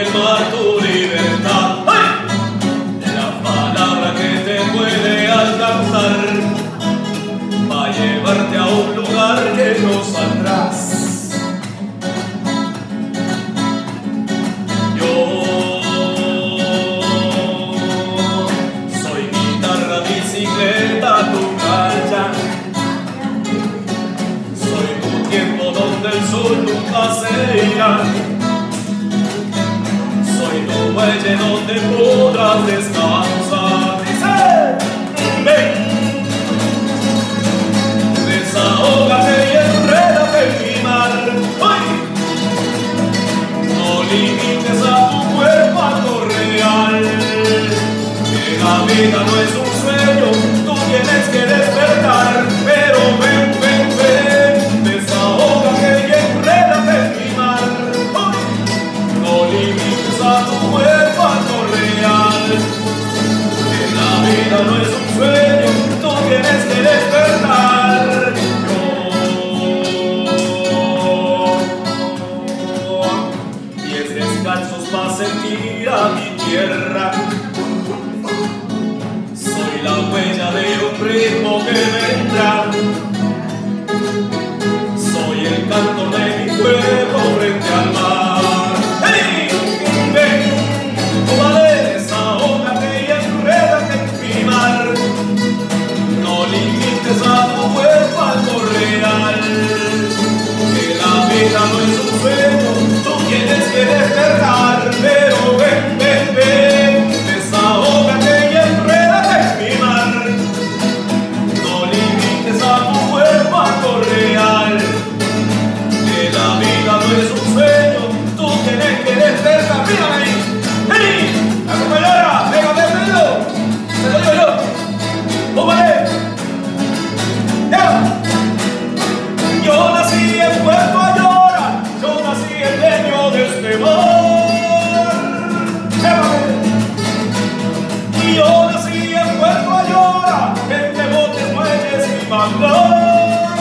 el mar tu libertad. La palabra que te puede alcanzar va a llevarte a un lugar que no saldrás. Yo soy guitarra, bicicleta, tu calle. Soy tu tiempo donde el sol nunca se irá. Muelle donde podrás descansar. Dice, ven. Desahógate y enrédate en mi mar. ¡Ay! No limites a tu cuerpo algo real. Que la vida no es un sueño, tú tienes que despertar. Pero ven, no es un sueño, tú tienes que despertar. Yo, pies descalzos para sentir a mi tierra. Soy la huella de un ritmo que vendrá. de este mar. Y yo nací en Puerto Ayora, entre botes, muelles y mandar.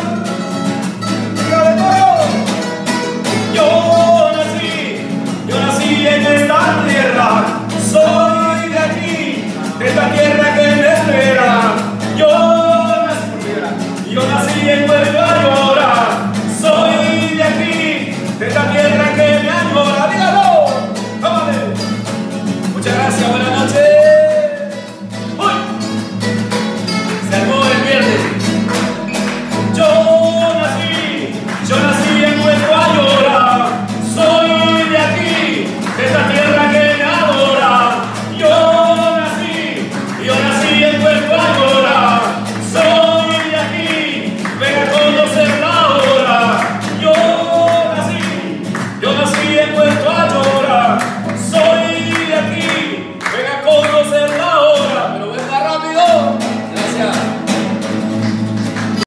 Yo nací, yo nací en esta tierra, soy de aquí, de esta tierra que me espera. Yo nací, yo nací en Puerto Ayora. Vamos!